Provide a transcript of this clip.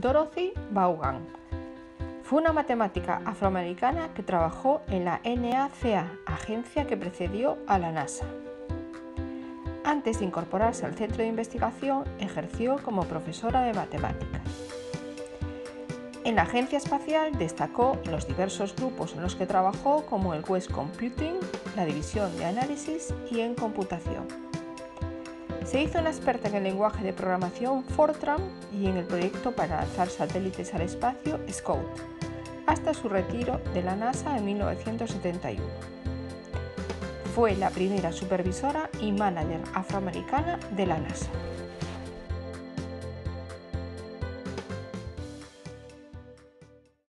Dorothy Vaughan. Fue una matemática afroamericana que trabajó en la NACA, agencia que precedió a la NASA. Antes de incorporarse al centro de investigación, ejerció como profesora de matemáticas. En la agencia espacial destacó los diversos grupos en los que trabajó como el West Computing, la división de análisis y en computación. Se hizo una experta en el lenguaje de programación Fortran y en el proyecto para lanzar satélites al espacio SCOUT, hasta su retiro de la NASA en 1971. Fue la primera supervisora y manager afroamericana de la NASA.